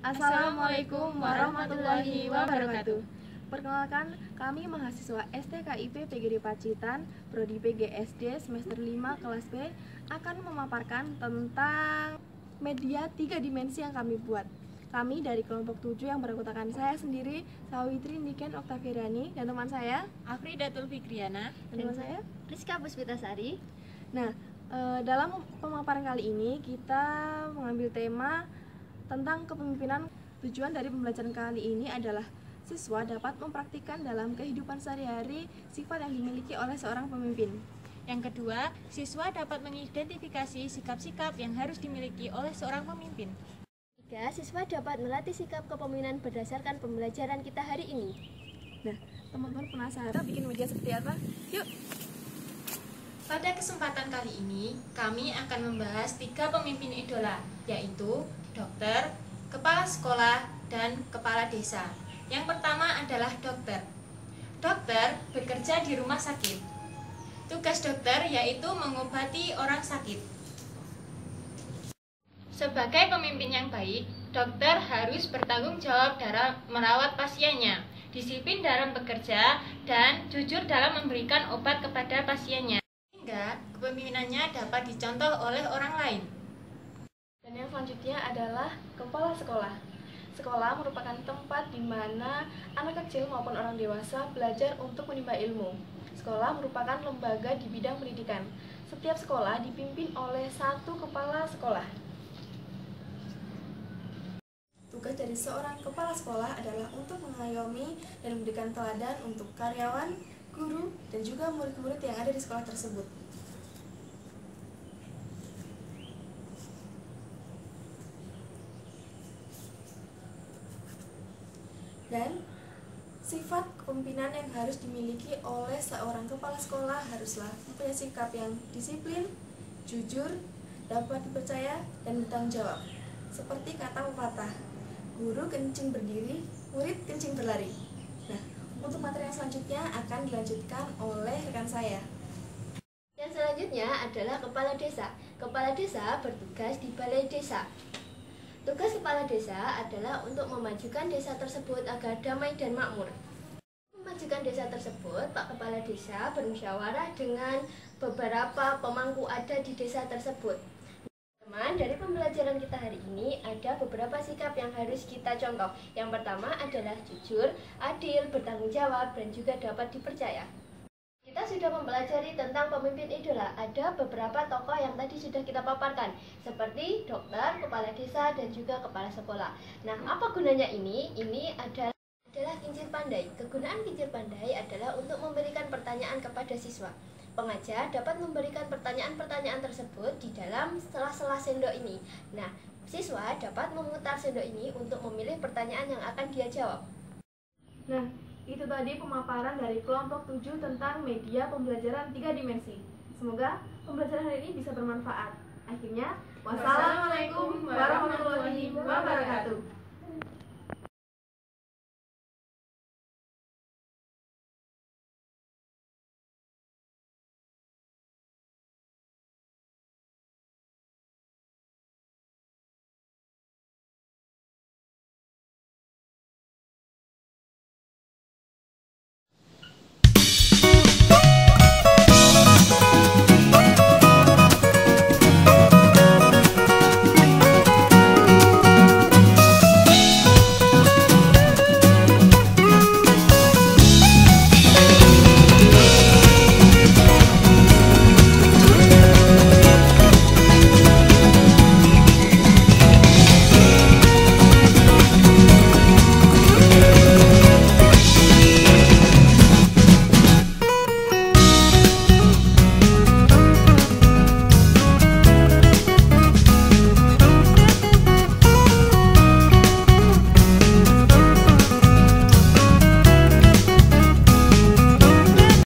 Assalamualaikum warahmatullahi wabarakatuh. Perkenalkan, kami mahasiswa STKIP PGD Pacitan, Prodi PGSD semester 5 kelas B akan memaparkan tentang media tiga dimensi yang kami buat. Kami dari kelompok 7 yang beranggotakan saya sendiri, Sawitri Niken Oktaviani dan teman saya, Afridatul Fikriana dan teman saya, Rizka Puspitasari. Nah, eh, dalam pemaparan kali ini kita mengambil tema tentang kepemimpinan. Tujuan dari pembelajaran kali ini adalah siswa dapat mempraktikkan dalam kehidupan sehari-hari sifat yang dimiliki oleh seorang pemimpin. Yang kedua, siswa dapat mengidentifikasi sikap-sikap yang harus dimiliki oleh seorang pemimpin. Tiga, siswa dapat melatih sikap kepemimpinan berdasarkan pembelajaran kita hari ini. Nah, teman-teman penasaran bikin media seperti apa? Yuk! Pada kesempatan kali ini, kami akan membahas tiga pemimpin idola, yaitu dokter, kepala sekolah, dan kepala desa. Yang pertama adalah dokter. Dokter bekerja di rumah sakit. Tugas dokter yaitu mengobati orang sakit. Sebagai pemimpin yang baik, dokter harus bertanggung jawab dalam merawat pasiennya, disiplin dalam bekerja, dan jujur dalam memberikan obat kepada pasiennya. Sehingga kepemimpinannya dapat dicontoh oleh orang lain. Dan yang selanjutnya adalah kepala sekolah. Sekolah merupakan tempat di mana anak kecil maupun orang dewasa belajar untuk menimba ilmu. Sekolah merupakan lembaga di bidang pendidikan. Setiap sekolah dipimpin oleh satu kepala sekolah. Tugas dari seorang kepala sekolah adalah untuk mengayomi dan memberikan teladan untuk karyawan, guru, dan juga murid-murid yang ada di sekolah tersebut. Dan sifat kepemimpinan yang harus dimiliki oleh seorang kepala sekolah haruslah mempunyai sikap yang disiplin, jujur, dapat dipercaya, dan bertanggung jawab. Seperti kata pepatah, guru kencing berdiri, murid kencing berlari. Nah, untuk materi yang selanjutnya akan dilanjutkan oleh rekan saya. Yang selanjutnya adalah kepala desa. Kepala desa bertugas di balai desa. Tugas kepala desa adalah untuk memajukan desa tersebut agar damai dan makmur. Memajukan desa tersebut, Pak Kepala Desa bermusyawarah dengan beberapa pemangku ada di desa tersebut teman dari pembelajaran kita hari ini ada beberapa sikap yang harus kita contoh. Yang pertama adalah jujur, adil, bertanggung jawab, dan juga dapat dipercaya. Sudah mempelajari tentang pemimpin idola. Ada beberapa tokoh yang tadi sudah kita paparkan, seperti dokter, kepala desa, dan juga kepala sekolah. Nah, apa gunanya ini? Ini adalah adalah kincir pandai. Kegunaan kincir pandai adalah untuk memberikan pertanyaan kepada siswa. Pengajar dapat memberikan pertanyaan-pertanyaan tersebut di dalam sela-sela sendok ini. Nah, siswa dapat memutar sendok ini untuk memilih pertanyaan yang akan dia jawab. Nah, tadi pemaparan dari kelompok 7 tentang media pembelajaran tiga dimensi. Semoga pembelajaran hari ini bisa bermanfaat. Akhirnya, wassalamualaikum warahmatullahi wabarakatuh.